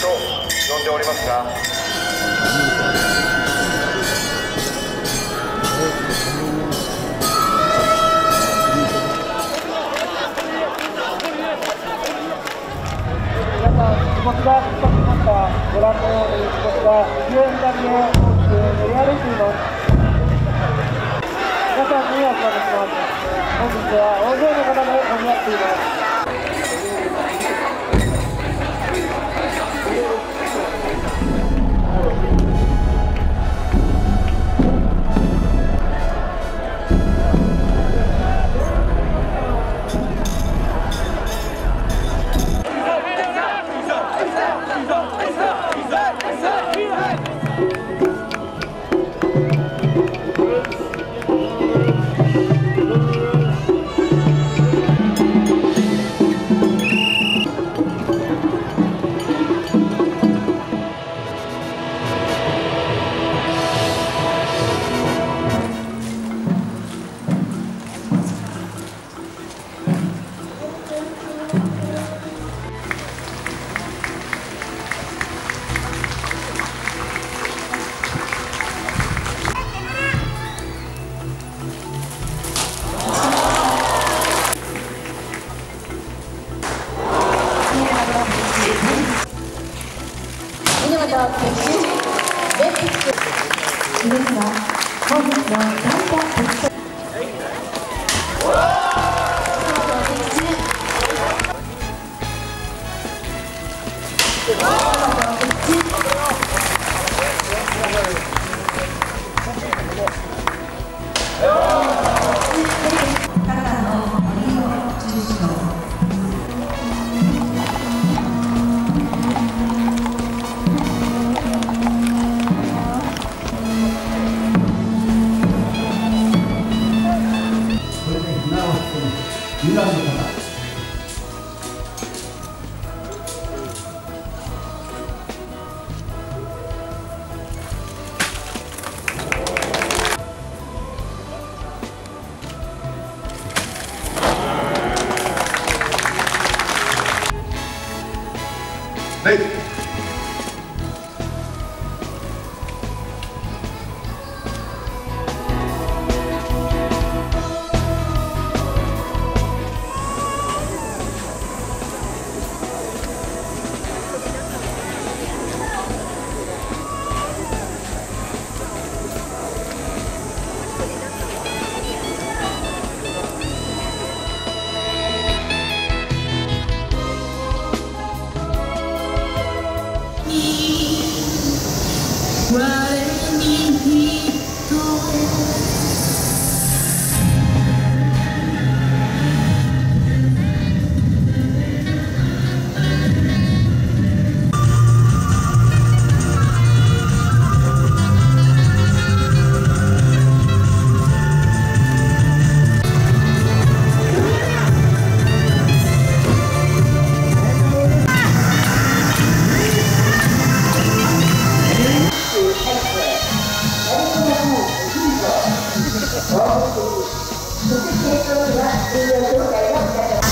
と呼んでおりますが。気持ちが動きましたご覧のように気持ちら、救援隊へ大練り歩いています皆さんにお届けします。本日は大勢の方でお見合っています。哎呀呀呀呀呀呀呀呀呀呀は。そして、経過には、重要協会の。